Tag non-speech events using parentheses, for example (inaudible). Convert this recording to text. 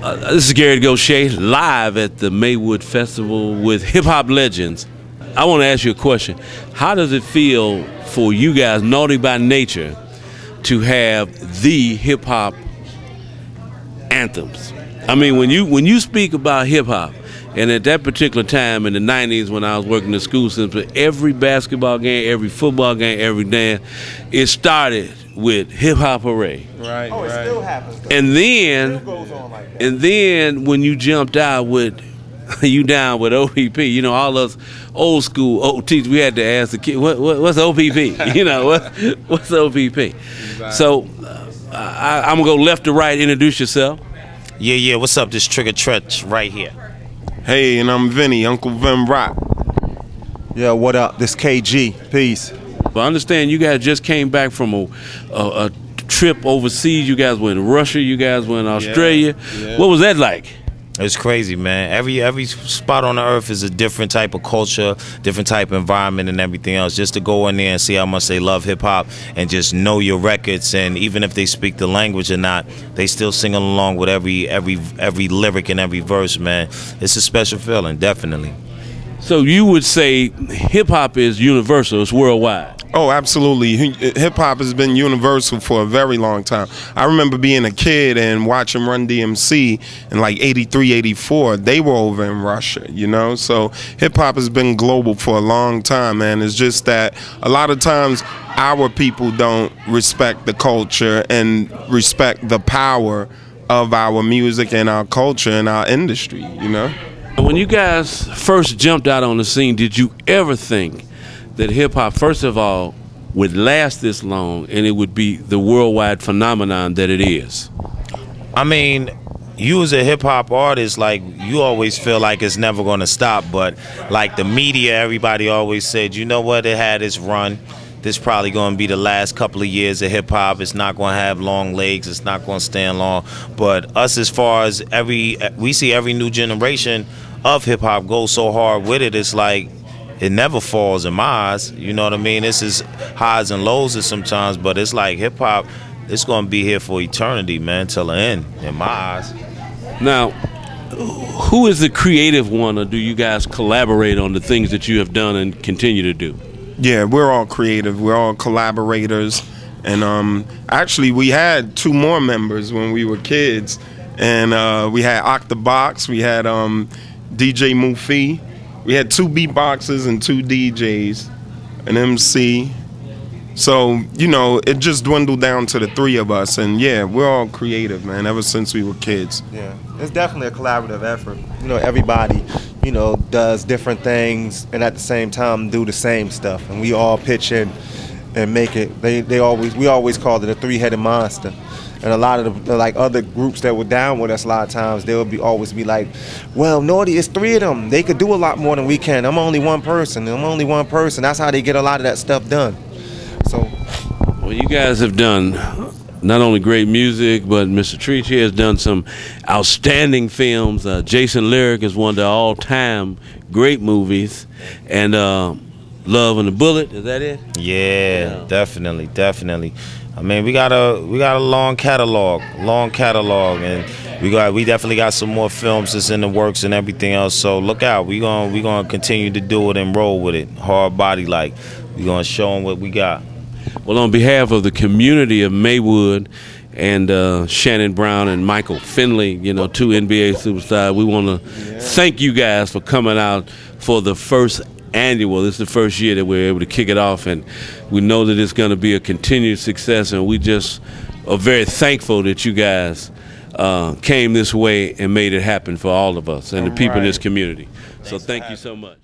Uh, this is Gary Gaucher live at the Maywood Festival with hip hop legends. I want to ask you a question. How does it feel for you guys, Naughty by Nature, to have the hip hop anthems? I mean, when you when you speak about hip hop, and at that particular time in the '90s, when I was working the school system, every basketball game, every football game, every dance, it started with hip hop hooray. Right. Oh, it right. still happens. Though. And then it goes on like that. And then when you jumped out with (laughs) you down with OPP, you know, all us old school old teachers, we had to ask the kid, what, what, what's OPP? (laughs) you know, what, what's OPP? So uh, I, I'm going to go left to right, introduce yourself. Yeah, yeah. What's up? This Trigger Treach right here. Hey, and I'm Vinny, Uncle Vin Rock. Yeah, what up? This KG. Peace. But I understand you guys just came back from a, a, a trip overseas. You guys went to Russia, you guys went to Australia. yeah. What was that like? It's crazy, man. Every every spot on the earth is a different type of culture, different type of environment, and everything else. Just to go in there and see how much they love hip hop and just know your records, and even if they speak the language or not, they still sing along with every every every lyric and every verse, man. It's a special feeling, definitely. So you would say hip hop is universal, it's worldwide. Oh, absolutely. Uh, hip hop has been universal for a very long time. I remember being a kid and watching Run DMC in like 83, 84. They were over in Russia, you know? So hip hop has been global for a long time, man. It's just that a lot of times our people don't respect the culture and respect the power of our music and our culture and our industry, you know? When you guys first jumped out on the scene, did you ever think that hip hop, first of all, would last this long and it would be the worldwide phenomenon that it is? I mean, you as a hip hop artist, like you always feel like it's never gonna stop, but like the media, everybody always said, you know what, it had its run. This probably gonna be the last couple of years of hip hop. It's not gonna have long legs. It's not gonna stand long. But us, as far as every, we see every new generation of hip hop go so hard with it. It's like it never falls in my eyes. You know what I mean? This is highs and lows at sometimes, but it's like hip hop. It's gonna be here for eternity, man, till the end. In my eyes. Now, who is the creative one, or do you guys collaborate on the things that you have done and continue to do? Yeah, we're all creative. We're all collaborators. And um, actually, we had two more members when we were kids. And uh, we had Octobox, we had um, DJ Mufi. We had two beatboxers and two DJs, an MC. So, you know, it just dwindled down to the three of us. And yeah, we're all creative, man, ever since we were kids. Yeah, it's definitely a collaborative effort. You know, everybody, you know, does different things and at the same time do the same stuff, and we all pitch in and make it. They they always we always called it a three-headed monster. And a lot of the like other groups that were down with us a lot of times, they would be always be like, "Well, Naughty, it's three of them. They could do a lot more than we can. I'm only one person. I'm only one person. That's how they get a lot of that stuff done." So, Well, you guys have done not only great music, but Mr. Treachy has done some outstanding films. Uh, Jason's Lyric is one of the all-time great movies, and uh, Love and the Bullet. Is that it? Yeah, definitely, definitely. I mean, we got a we got a long catalog, long catalog, and we got we definitely got some more films that's in the works and everything else. So look out, we gonna we gonna continue to do it and roll with it, hard body like. We gonna show them what we got. Well, on behalf of the community of Maywood and uh, Shannon Brown and Michael Finley, you know, two NBA superstars, we want to thank you guys for coming out for the first annual. This is the first year that we're able to kick it off, and we know that it's going to be a continued success, and we just are very thankful that you guys uh, came this way and made it happen for all of us and the people in this community. so thank you so much.